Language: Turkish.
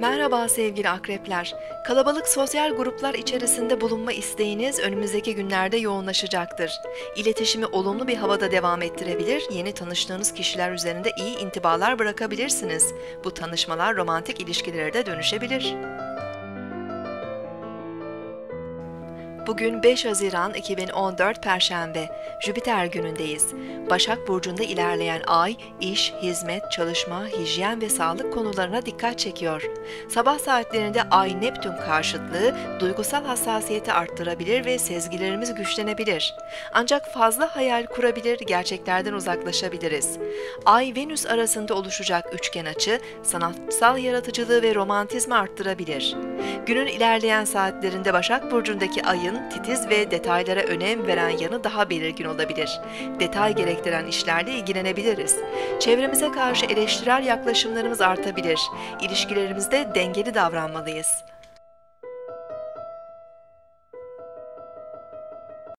Merhaba sevgili akrepler. Kalabalık sosyal gruplar içerisinde bulunma isteğiniz önümüzdeki günlerde yoğunlaşacaktır. İletişimi olumlu bir havada devam ettirebilir, yeni tanıştığınız kişiler üzerinde iyi intibalar bırakabilirsiniz. Bu tanışmalar romantik ilişkilere de dönüşebilir. Bugün 5 Haziran 2014 Perşembe, Jüpiter günündeyiz. Başak Burcu'nda ilerleyen ay, iş, hizmet, çalışma, hijyen ve sağlık konularına dikkat çekiyor. Sabah saatlerinde ay Neptün karşıtlığı duygusal hassasiyeti arttırabilir ve sezgilerimiz güçlenebilir. Ancak fazla hayal kurabilir, gerçeklerden uzaklaşabiliriz. Ay Venüs arasında oluşacak üçgen açı, sanatsal yaratıcılığı ve romantizmi arttırabilir. Günün ilerleyen saatlerinde Başak Burcu'ndaki ayın titiz ve detaylara önem veren yanı daha belirgin olabilir. Detay gerektiren işlerle ilgilenebiliriz. Çevremize karşı eleştirel yaklaşımlarımız artabilir. İlişkilerimizde dengeli davranmalıyız.